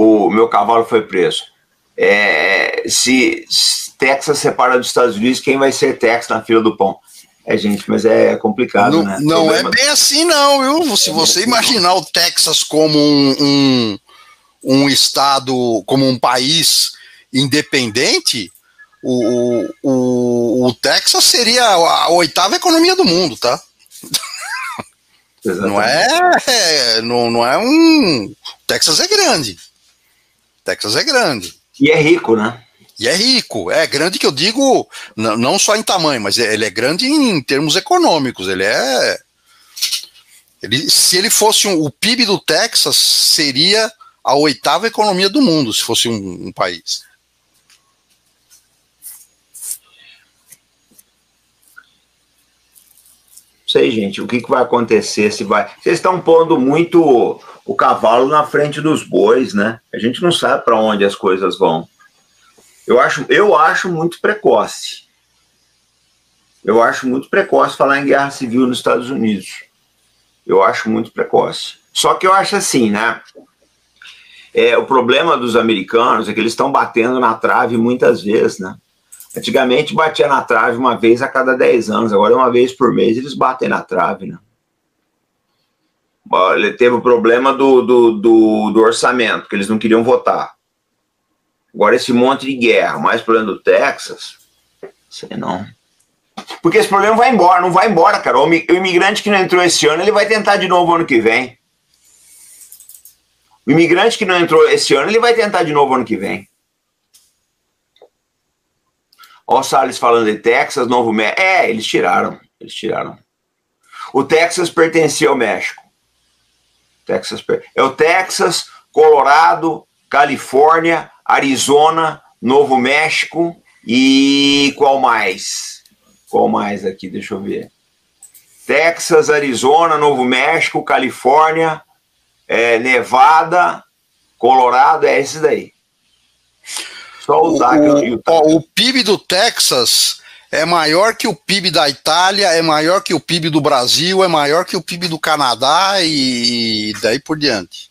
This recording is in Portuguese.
o meu cavalo foi preso. É, se, se Texas separa dos Estados Unidos, quem vai ser Texas na fila do pão? É, gente, mas é complicado, não, né? Não é bem assim, não, viu? Se você imaginar o Texas como um, um, um estado, como um país independente, o, o, o Texas seria a oitava economia do mundo, tá? Não é, não, não é um. Texas é grande. Texas é grande. E é rico, né? E é rico. É grande que eu digo, não só em tamanho, mas ele é grande em termos econômicos. Ele é. Ele, se ele fosse um, o PIB do Texas, seria a oitava economia do mundo, se fosse um, um país. Sei, gente, o que, que vai acontecer se vai. Vocês estão pondo muito o cavalo na frente dos bois, né? A gente não sabe para onde as coisas vão. Eu acho, eu acho muito precoce. Eu acho muito precoce falar em guerra civil nos Estados Unidos. Eu acho muito precoce. Só que eu acho assim, né? É, o problema dos americanos é que eles estão batendo na trave muitas vezes, né? Antigamente batia na trave uma vez a cada 10 anos, agora uma vez por mês eles batem na trave, né? Ele teve o problema do, do, do, do, orçamento, que eles não queriam votar. Agora esse monte de guerra, mais problema do Texas, sei não. Porque esse problema vai embora, não vai embora, cara. O imigrante que não entrou esse ano, ele vai tentar de novo ano que vem. O imigrante que não entrou esse ano, ele vai tentar de novo ano que vem. Ó, o Salles falando de Texas, Novo México. É, eles tiraram. Eles tiraram. O Texas pertencia ao México. Texas é o Texas, Colorado, Califórnia, Arizona, Novo México e qual mais? Qual mais aqui? Deixa eu ver. Texas, Arizona, Novo México, Califórnia, é, Nevada, Colorado, é esse daí. Só o, o, ó, o PIB do Texas é maior que o PIB da Itália, é maior que o PIB do Brasil, é maior que o PIB do Canadá e daí por diante.